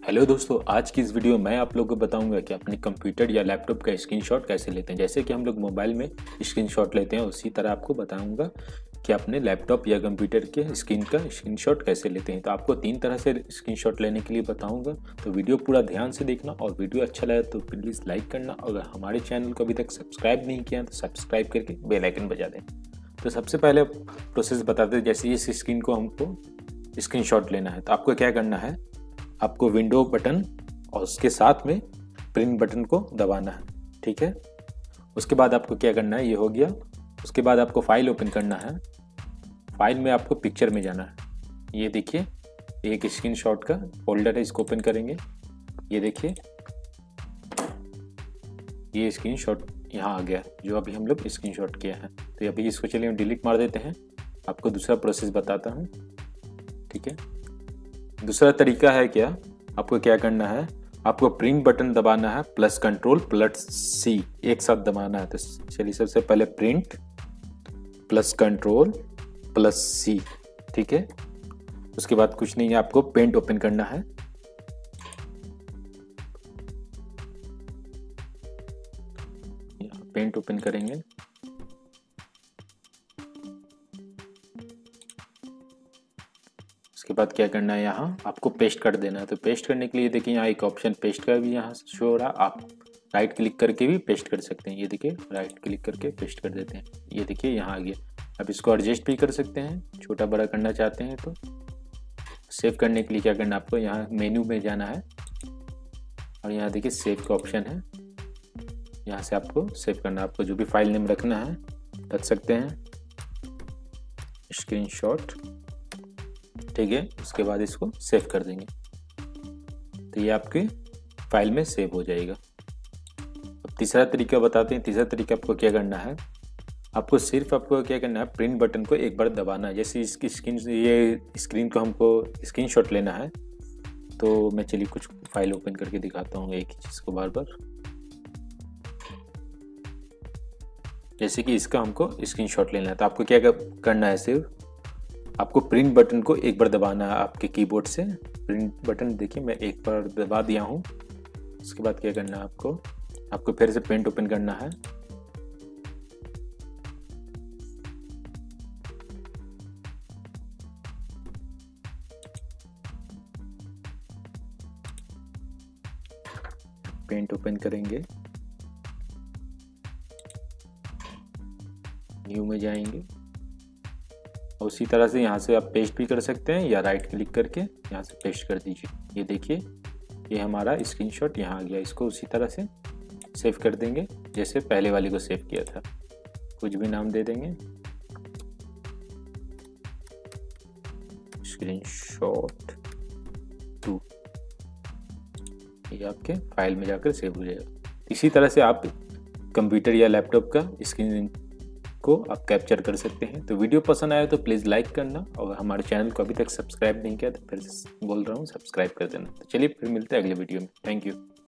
Hello दोस्तों, आज की इस वीडियो में मैं आप लोगों को बताऊँगा कि अपने कंप्यूटर या लैपटॉप का स्क्रीनशॉट कैसे लेते हैं। जैसे कि हम लोग मोबाइल में स्क्रीनशॉट लेते हैं, उसी तरह आपको बताऊँगा कि अपने लैपटॉप या कंप्यूटर के स्क्रीन का स्क्रीनशॉट कैसे लेते हैं। तो आपको तीन तरह से स्क्रीनशॉट लेने के लिए बताऊँगा। तो वीडियो पूरा ध्यान से देखना और वीडियो अच्छा लगे तो प्लीज़ लाइक करना। अगर हमारे चैनल को अभी तक सब्सक्राइब नहीं किया तो सब्सक्राइब करके बेलाइकन बजा दें। तो सबसे पहले प्रोसेस बताते जैसे इस स्क्रीन को हमको स्क्रीनशॉट लेना है तो आपको क्या करना है? आपको विंडो बटन और उसके साथ में प्रिंट बटन को दबाना है, ठीक है? उसके बाद आपको क्या करना है? ये हो गया। उसके बाद आपको फ़ाइल ओपन करना है। फ़ाइल में आपको पिक्चर में जाना है। ये देखिए, एक स्क्रीनशॉट का फोल्डर है, इसको ओपन करेंगे। ये देखिए, ये स्क्रीन शॉट यहाँ आ गया, जो अभी हम लोग स्क्रीन शॉट किया है। तो अभी इसको चलिए डिलीट मार देते हैं। आपको दूसरा प्रोसेस बताता हूँ, ठीक है? दूसरा तरीका है क्या? आपको क्या करना है? आपको प्रिंट बटन दबाना है प्लस कंट्रोल प्लस सी एक साथ दबाना है। तो चलिए सबसे पहले print plus control plus C ठीक है? उसके बाद कुछ नहीं है आपको पेंट ओपन करना है। पेंट ओपन करेंगे। उसके बाद क्या करना है यहाँ? आपको पेस्ट कर देना है। तो पेस्ट करने के लिए देखिए यहाँ एक ऑप्शन पेस्ट का भी यहाँ शो हो रहा। आप राइट क्लिक करके भी पेस्ट कर सकते हैं। ये देखिए राइट क्लिक करके पेस्ट कर देते हैं। ये देखिए यहाँ आ गया। अब इसको एडजस्ट भी कर सकते हैं। छोटा बड़ा करना चाहते हैं तो। सेव करने के लिए क्या करना आपको? यहाँ मेन्यू में जाना है। और यहाँ देखिए सेव का ऑप्शन है। यहाँ से आपको सेव करना आपको जो भी फ़ाइल नेम रखना है, रख सकते हैं। स्क्रीनशॉट ठीक है उसके बाद इसको सेव कर देंगे। तो ये आपके फ़ाइल में सेव हो जाएगा। अब तीसरा तरीका बताते हैं। तीसरा तरीका आपको क्या करना है? आपको सिर्फ़ आपको क्या करना है? प्रिंट बटन को एक बार दबाना है। जैसे इसकी स्क्रीन ये स्क्रीन को हमको स्क्रीनशॉट लेना है। तो मैं चलिए कुछ फ़ाइल ओपन करके दिखाता हूँ एक ही चीज़ को बार बार। जैसे कि इसका हमको स्क्रीनशॉट लेना है। तो आपको क्या करना है? सिर्फ़ आपको प्रिंट बटन को एक बार दबाना है आपके कीबोर्ड से। प्रिंट बटन देखिए, मैं एक बार दबा दिया हूँ। उसके बाद क्या करना है आपको? आपको फिर से पेंट ओपन करना है। पेंट ओपन करेंगे। न्यू में जाएँगे। उसी तरह से यहाँ से आप पेस्ट भी कर सकते हैं या राइट क्लिक करके यहाँ से पेस्ट कर दीजिए। ये देखिए, ये हमारा स्क्रीनशॉट यहाँ आ गया। इसको उसी तरह से सेव कर देंगे, जैसे पहले वाले को सेव किया था। कुछ भी नाम दे देंगे। स्क्रीनशॉट टू ये आपके फ़ाइल में जाकर सेव हो जाएगा। इसी तरह से आप कंप्यूटर या लैपटॉप का स्क्रीन को आप कैप्चर कर सकते हैं। तो वीडियो पसंद आया तो प्लीज़ लाइक करना और हमारे चैनल को अभी तक सब्सक्राइब नहीं किया तो फिर बोल रहा हूँ सब्सक्राइब कर देना। तो चलिए फिर मिलते हैं अगले वीडियो में। Thank you